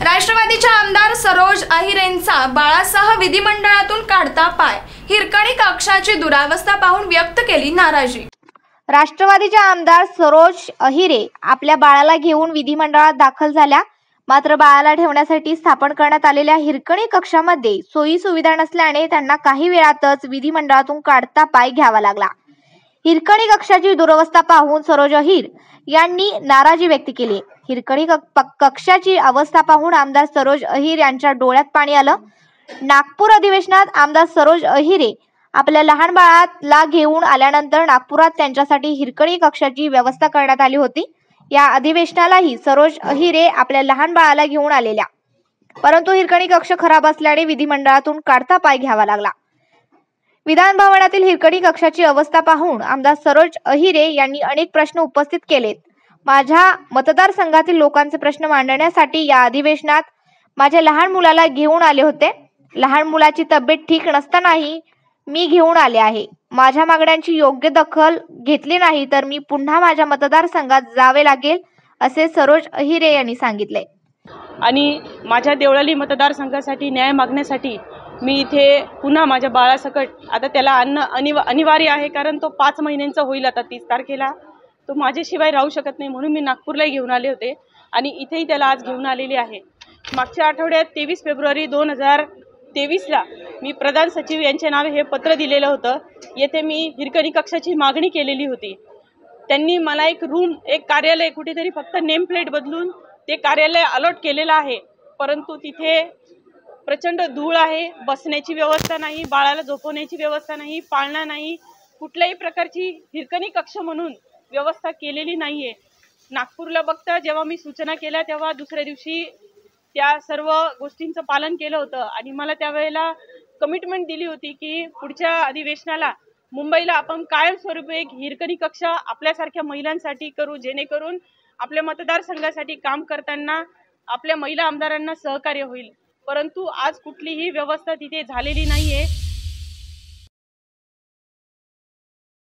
राष्ट्रवादीच्या आमदार सरोज अहिरेंचा बाळासह विधिमंडळातून काढता पाय. हिरकणी कक्षाची दुरावस्था पाहून व्यक्त केली नाराजी. राष्ट्रवादीच्या आमदार सरोज अहिरे आपल्या बाळाला घेऊन विधिमंडळात दाखल झाल्या. मात्र बाळाला ठेवण्यासाठी स्थापन करण्यात आलेल्या हिरकणी कक्षामध्ये सोयी सुविधा नसल्याने त्यांना काही वेळातच विधिमंडळातून काढता पाय घ्यावा लागला. हिरकणी कक्षाची दुरवस्था पाहून सरोज अहिर यांनी नाराजी व्यक्त केली. हिरकणी कक्षाची अवस्था पाहून आमदार सरोज अहिर यांच्या डोळ्यात पाणी आलं. नागपूर अधिवेशनात आमदार सरोज अहिरे आपल्या लहान बाळाला घेऊन आल्यानंतर नागपुरात त्यांच्यासाठी हिरकणी कक्षाची व्यवस्था करण्यात आली होती. या अधिवेशनालाही सरोज अहिरे आपल्या लहान बाळाला घेऊन आलेल्या. परंतु हिरकणी कक्ष खराब असल्याने विधिमंडळातून काढता पाय घ्यावा लागला. विधान भवनातील हिरकणी कक्षाची अवस्था पाहून आमदार सरोज अहिरे यांनी अनेक प्रश्न उपस्थित केलेत. माझ्या मतदारसंघातील लोकांचे प्रश्न मांडण्यासाठी या अधिवेशनात माझ्या लहान मुलाला घेऊन आले होते. लहान मुलाची तब्येत ठीक नसतानाही मी घेऊन आले आहे. माझ्या मागण्यांची योग्य दखल घेतली नाही तर मी पुन्हा माझ्या मतदारसंघात जावे लागेल असे सरोज अहिरे यांनी सांगितले. आणि माझ्या देवळाली मतदारसंघासाठी न्याय मागण्यासाठी मी इथे पुन्हा माझ्या बाळासकट आता त्याला आणणं अनिव अनिवार्य आहे कारण तो पाच महिन्यांचा होईल आता तीस तारखेला. तो माझ्याशिवाय राहू शकत नाही म्हणून मी नागपूरलाही घेऊन आले होते आणि इथेही त्याला आज घेऊन आलेली आहे. मागच्या आठवड्यात तेवीस फेब्रुवारी दोन हजार तेवीसला मी प्रधान सचिव यांच्या नावे हे पत्र दिलेलं होतं. येथे मी हिरकणी कक्षाची मागणी केलेली होती. त्यांनी मला एक रूम एक कार्यालय कुठेतरी फक्त नेम प्लेट बदलून ते कार्यालय अलॉट केलेलं आहे. परंतु तिथे प्रचंड धूळ आहे बसण्याची व्यवस्था नाही बाळाला झोपवण्याची व्यवस्था नाही पाळणा नाही कुठल्याही प्रकारची हिरकणी कक्ष म्हणून व्यवस्था केलेली नाही आहे नागपूरला बघता जेव्हा मी सूचना केल्या तेव्हा दुसऱ्या दिवशी त्या सर्व गोष्टींचं पालन केलं होतं आणि मला त्यावेळेला कमिटमेंट दिली होती की पुढच्या अधिवेशनाला मुंबईला आपण कायमस्वरूपी एक हिरकणी कक्ष आपल्यासारख्या महिलांसाठी करू जेणेकरून आपल्या मतदारसंघासाठी काम करताना आपल्या महिला आमदारांना सहकार्य होईल. परंतु आज कुठलीही व्यवस्था तिथे झालेली नाही आहे